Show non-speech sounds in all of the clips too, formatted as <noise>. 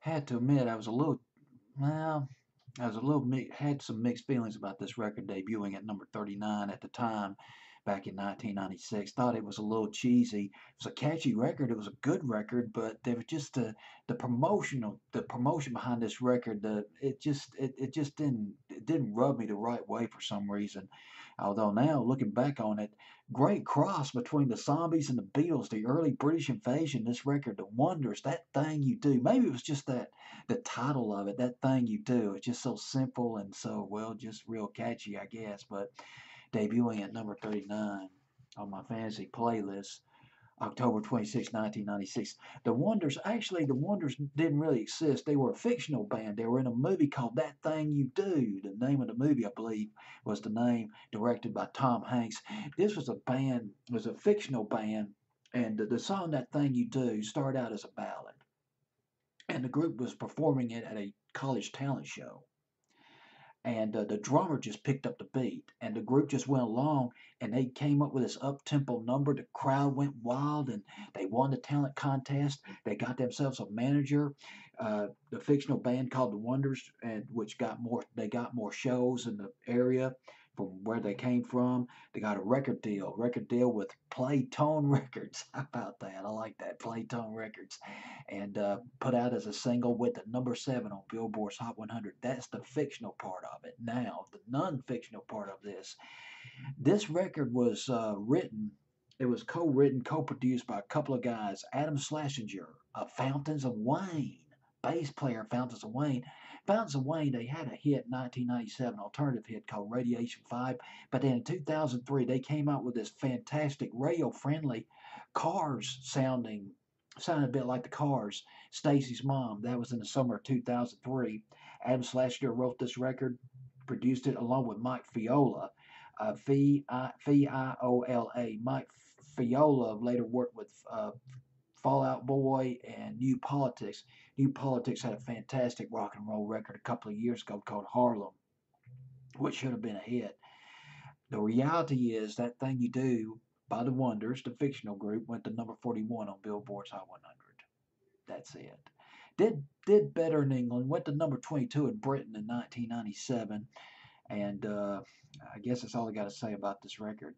had to admit I was a little, well, I was a little had some mixed feelings about this record debuting at number 39 at the time back in 1996. Thought it was a little cheesy. It was a catchy record. It was a good record, but there was just the the promotional the promotion behind this record. The it just it, it just didn't it didn't rub me the right way for some reason. Although now looking back on it, great cross between the Zombies and the Beatles, the early British invasion. This record, The Wonders, that thing you do. Maybe it was just that the title of it, that thing you do. It's just so simple and so well, just real catchy, I guess. But debuting at number 39 on my fantasy playlist. October 26, 1996. The Wonders, actually, the Wonders didn't really exist. They were a fictional band. They were in a movie called That Thing You Do. The name of the movie, I believe, was the name, directed by Tom Hanks. This was a band, was a fictional band, and the, the song That Thing You Do started out as a ballad. And the group was performing it at a college talent show and uh, the drummer just picked up the beat and the group just went along and they came up with this up tempo number. The crowd went wild and they won the talent contest. They got themselves a manager uh, the fictional band called the wonders and which got more they got more shows in the area from where they came from. They got a record deal, record deal with Playtone <laughs> Records. How about that? I like that, Playtone Records. And uh, put out as a single with the number seven on Billboard's Hot 100. That's the fictional part of it. Now, the non fictional part of this. This record was uh, written, it was co written, co produced by a couple of guys Adam Schlesinger of Fountains of Wayne, bass player Fountains of Wayne, Fountains Wayne, they had a hit in 1997, alternative hit called Radiation Vibe. But then in 2003, they came out with this fantastic radio friendly Cars sounding, sounded a bit like the Cars. Stacy's mom, that was in the summer of 2003. Adam Schlesinger wrote this record, produced it along with Mike Viola. Uh, V-I-O-L-A. Mike Viola later worked with uh, Fall Out Boy and New Politics. New Politics had a fantastic rock and roll record a couple of years ago called Harlem, which should have been a hit. The reality is that thing you do by the Wonders, the fictional group, went to number 41 on Billboard's Hot 100. That's it. Did did better in England, went to number 22 in Britain in 1997, and uh, I guess that's all I got to say about this record.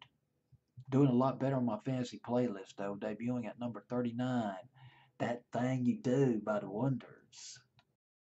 Doing a lot better on my fantasy playlist, though, debuting at number 39. That Thing You Do by The Wonders.